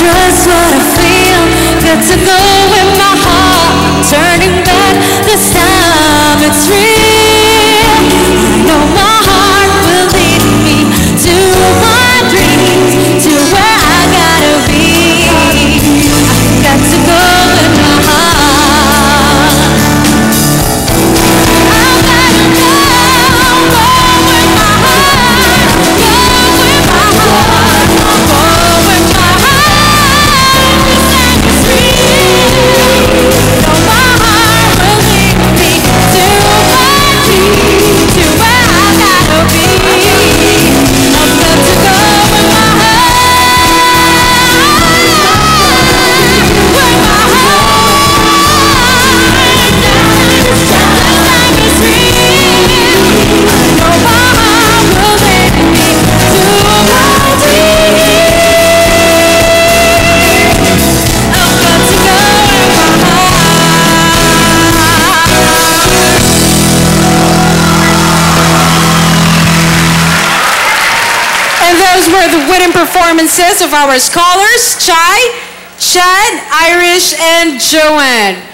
just what I feel. Got to go. were the wooden performances of our scholars, Chai, Chad, Irish, and Joanne.